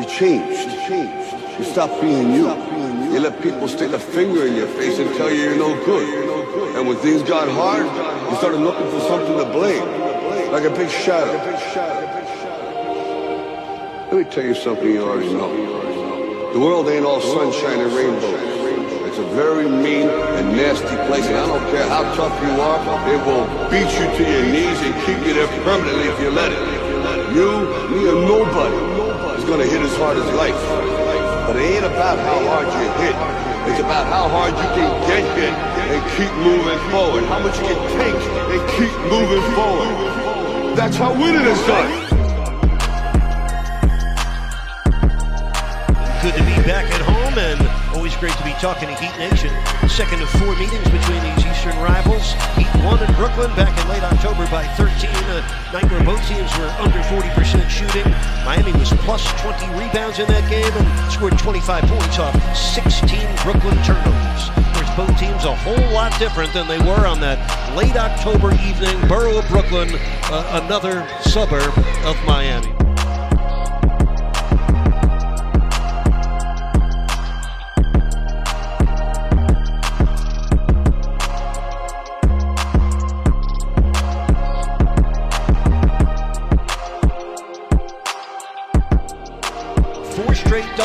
You changed. You changed. You stopped being you. You let people stick a finger in your face and tell you you're no good. And when things got hard, you started looking for something to blame. Like a big shadow. Let me tell you something you already know. The world ain't all sunshine and rainbows. It's a very mean and nasty place, and I don't care how tough you are, it will beat you to your knees and keep you there permanently if you let it. You, me, or nobody gonna hit as hard as life. But it ain't about how hard you hit. It's about how hard you can get hit and keep moving forward. How much you can take and keep moving forward. That's how winning is done. Good to be back at home and great to be talking to Heat Nation. Second of four meetings between these Eastern rivals. Heat won in Brooklyn back in late October by 13, a night where both teams were under 40% shooting. Miami was plus 20 rebounds in that game and scored 25 points off 16 Brooklyn turnovers. Course, both teams a whole lot different than they were on that late October evening. Borough of Brooklyn, uh, another suburb of Miami.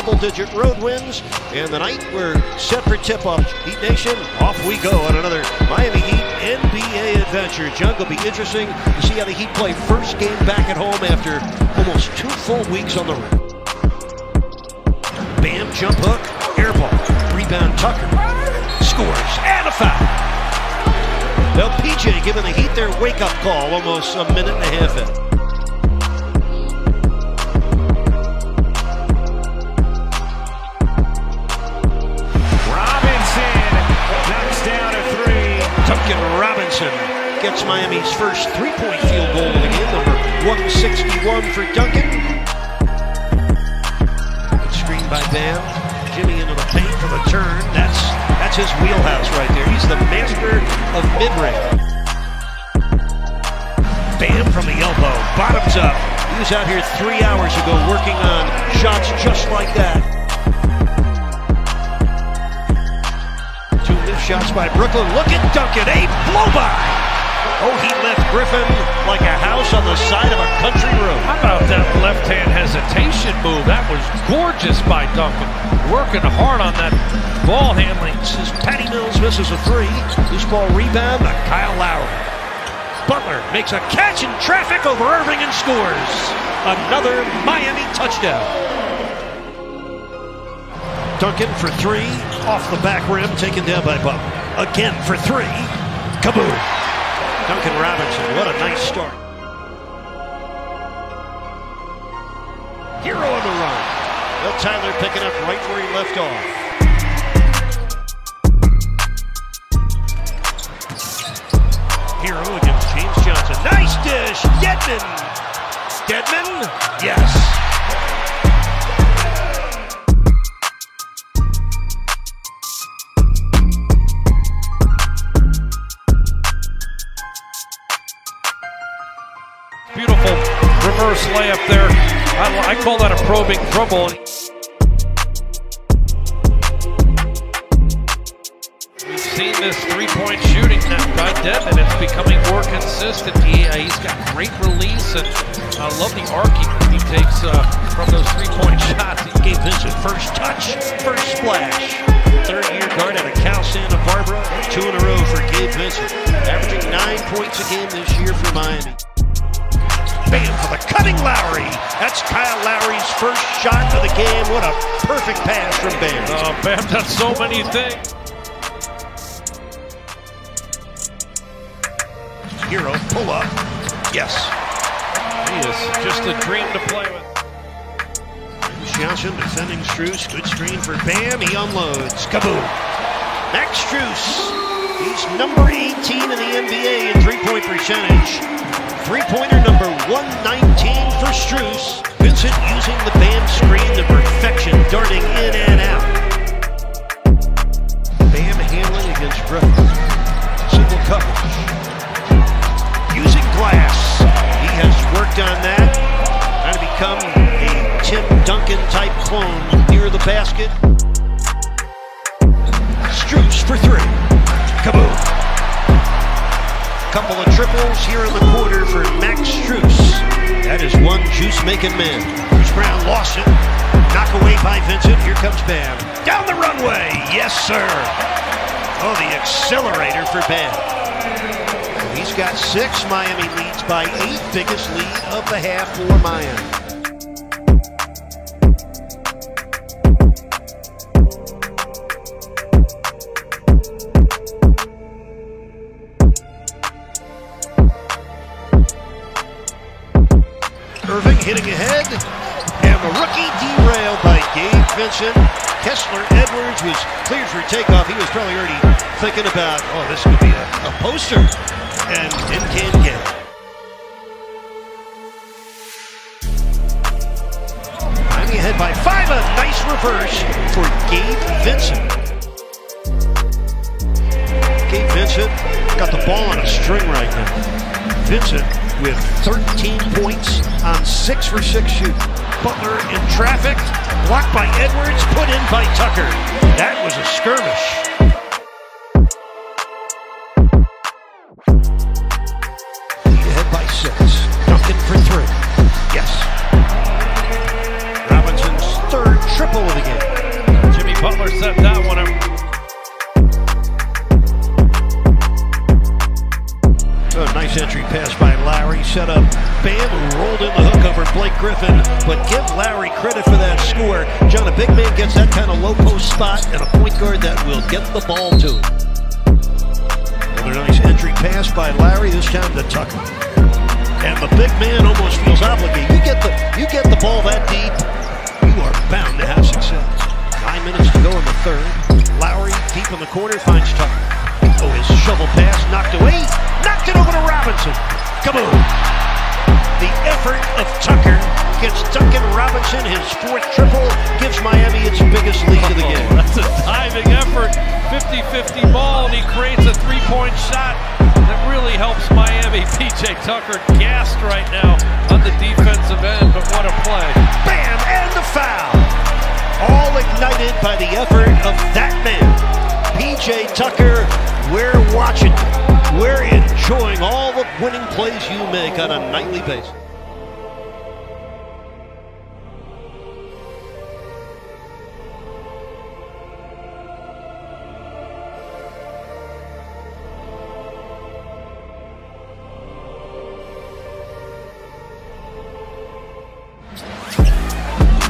Double-digit road wins, and the night we're set for tip-off. Heat Nation, off we go on another Miami Heat NBA adventure. Will be interesting to see how the Heat play first game back at home after almost two full weeks on the road. Bam, jump hook, air ball, rebound Tucker, scores, and a foul. Now PJ giving the Heat their wake-up call almost a minute and a half in. Duncan Robinson gets Miami's first three-point field goal of the game, number 161 for Duncan. Good screen by Bam. Jimmy into the paint for the turn. That's that's his wheelhouse right there. He's the master of mid-range. Bam from the elbow, bottoms up. He was out here three hours ago working on shots just like that. Shots by Brooklyn. Look at Duncan, a blow by. Oh, he left Griffin like a house on the side of a country road. How about that left-hand hesitation move? That was gorgeous by Duncan. Working hard on that ball handling. This is Patty Mills misses a three. Loose ball rebound by Kyle Lowry. Butler makes a catch in traffic over Irving and scores. Another Miami touchdown. Duncan for three, off the back rim, taken down by Butler. Again for three, kaboom! Duncan Robinson, what a nice start. Herro on the run. Bill Tyler picking up right where he left off. Herro against James Johnson. Nice dish, Dedmon. Dedmon, yes. Call that a probing dribble. We've seen this three-point shooting now by Devin. It's becoming more consistent. He, uh, he's got great release, and I love the arc he, takes uh, from those three-point shots. He gave Vincent first touch, first splash. Third-year guard out of Cal Santa Barbara. Two in a row for Gabe Vincent. Averaging nine points a game this year for Miami. Bam for the cutting Lowry. That's Kyle Lowry's first shot of the game. What a perfect pass from Bam. Uh, Bam does so many things. Herro pull up. Yes. He is just a dream to play with. Johnson defending Strus. Good screen for Bam. He unloads. Kaboom. Max Strus. He's number 18 in the NBA in three-point percentage. Three-pointer number 119 for Strus. Vincent using the juice-making man. Bruce Brown lost it. Knock away by Vincent. Here comes Bam. Down the runway. Yes, sir. Oh, the accelerator for Bam. He's got six. Miami leads by eight. Biggest lead of the half for Miami. Irving hitting ahead. And the rookie derailed by Gabe Vincent. Kessler Edwards was cleared for takeoff. He was probably already thinking about, oh, this could be a, a poster. And didn't can get it. Miami ahead by five. A nice reverse for Gabe Vincent. Gabe Vincent got the ball on a string right now. Vincent with 13 points on 6 for 6 shoot. Butler in traffic, blocked by Edwards, put in by Tucker. That was a skirmish. Nice entry pass by Lowry. Set up Bam, rolled in the hook over Blake Griffin. But give Lowry credit for that score. John, a big man gets that kind of low post spot and a point guard that will get the ball to. Another nice entry pass by Lowry, this time to Tucker. And the big man almost feels obligated. You get the you get the ball that deep, you are bound to have success. Nine minutes to go in the third. Lowry deep in the corner finds Tucker. Oh, his shovel pass knocked away. Kaboom. The effort of Tucker gets Duncan Robinson his fourth triple, gives Miami its biggest lead of the oh, game. That's a diving effort. 50-50 ball, and he creates a three-point shot that really helps Miami. PJ Tucker gassed right now on the defensive end, but what a play. Bam! And the foul. All ignited by the effort of that man. PJ Tucker, we're watching. We're enjoying all the winning plays you make on a nightly basis.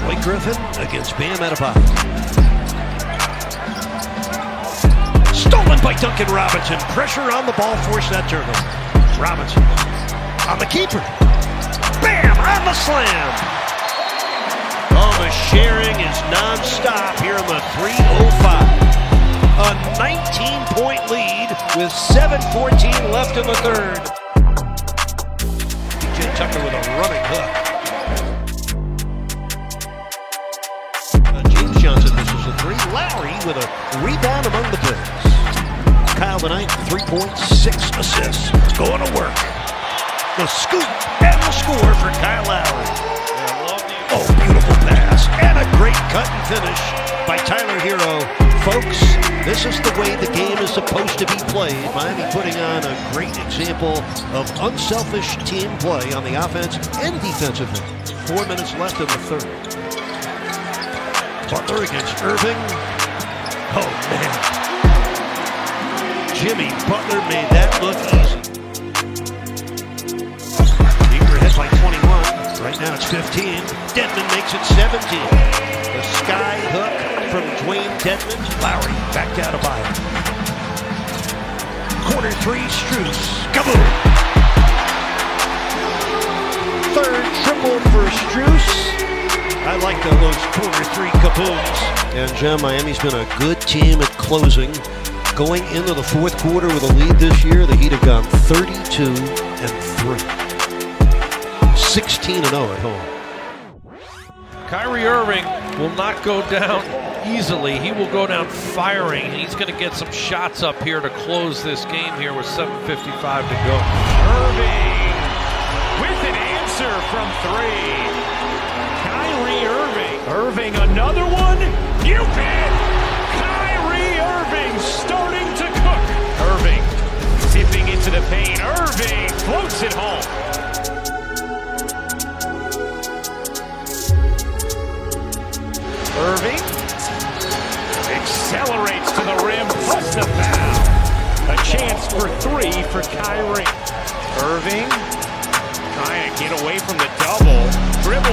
Blake Griffin against Bam Adebayo. By Duncan Robinson. Pressure on the ball, force that turnover. Robinson on the keeper. Bam on the slam. Oh, the sharing is non-stop here in the 305. A 19-point lead with 7.14 left in the third. PJ Tucker with a running hook. Uh, James Johnson misses a three. Lowry with a rebound among the players. Kyle tonight, three points, six assists. Going to work. The scoop and the score for Kyle Lowry. Oh, beautiful pass. And a great cut and finish by Tyler Herro. Folks, this is the way the game is supposed to be played. Miami putting on a great example of unselfish team play on the offense and defensive end. Four minutes left in the third. Butler against Irving. Oh, man. Jimmy Butler made that look easy. Deeper ahead by 21. Right now it's 15. Dedmon makes it 17. The sky hook from Dewayne Dedmon. Lowry back down to Byer. Corner three, Strus. Kaboom! Third triple for Strus. I like those corner three kabooms. And John, Miami's been a good team at closing. Going into the fourth quarter with a lead this year, the Heat have gone 32 and 3. 16 and 0 at home. Kyrie Irving will not go down easily. He will go down firing. He's going to get some shots up here to close this game here with 7.55 to go. Irving with an answer from three. Kyrie Irving. Irving another one? You bet! Kyrie Irving into the paint. Irving floats it home. Irving accelerates to the rim, plus the foul. A chance for three for Kyrie. Irving trying to get away from the double. Dribbles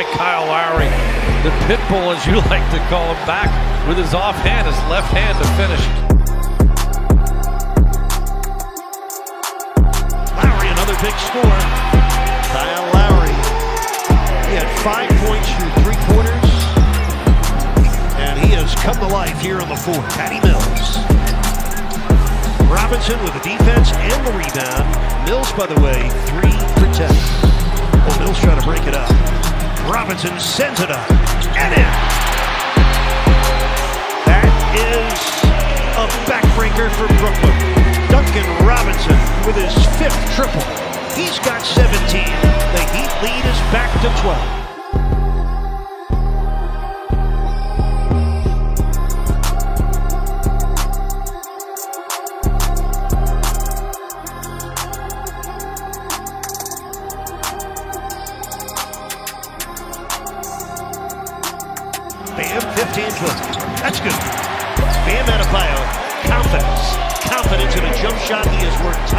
by Kyle Lowry. The pit bull, as you like to call him, back with his offhand, his left hand to finish. Lowry, another big score. Kyle Lowry. He had five points through three quarters. And he has come to life here on the fourth. Patty Mills. Robinson with the defense and the rebound. Mills, by the way, three for ten. Well, Mills trying to break it up. Robinson sends it up and in. That is a backbreaker for Brooklyn. Duncan Robinson with his fifth triple. He's got 17. The Heat lead is back to 12.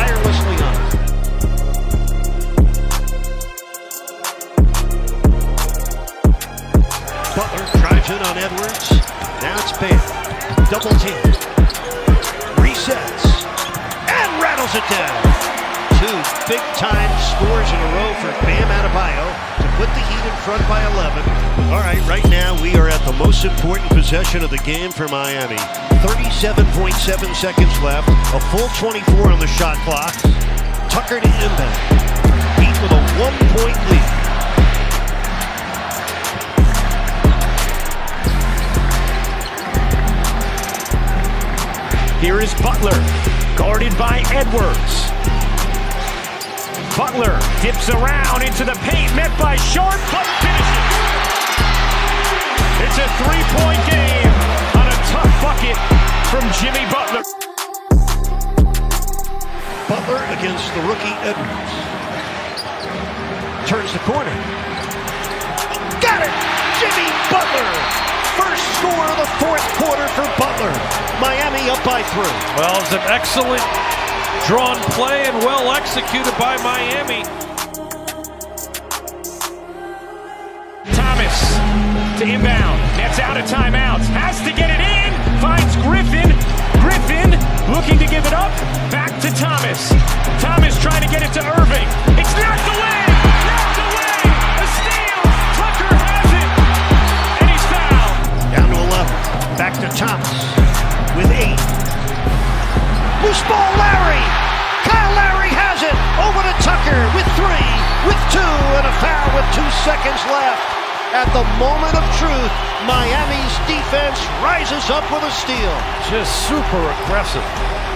Tirelessly on. Butler drives in on Edwards. Now it's Bam. Double team. Resets. And rattles it down. Two big time scores in a row for Bam Adebayo to put the Heat in front by 11. All right, right now we are at the most important possession of the game for Miami. 37.7 seconds left, a full 24 on the shot clock. Tucker to inbound. Heat with a one point lead. Here is Butler, guarded by Edwards. Butler dips around into the paint, met by Short, but finishes. It's a three-point game bucket from Jimmy Butler. Butler against the rookie Edwards. Turns the corner. Got it! Jimmy Butler! First score of the fourth quarter for Butler. Miami up by three. Well, it's an excellent drawn play and well executed by Miami. Thomas to inbound, That's out of timeouts, has to get Thomas. Thomas trying to get it to Irving. It's knocked away! Knocked away! A steal! Tucker has it! And he's fouled. Down to 11. Back to Thomas with eight. Loose ball, Lowry. Kyle Lowry has it over to Tucker with three, with two, and a foul with two seconds left. At the moment of truth, Miami's defense rises up with a steal. Just super aggressive.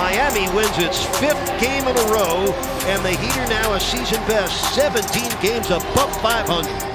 Miami wins its fifth game in a row, and the Heat are now a season best 17 games above 500.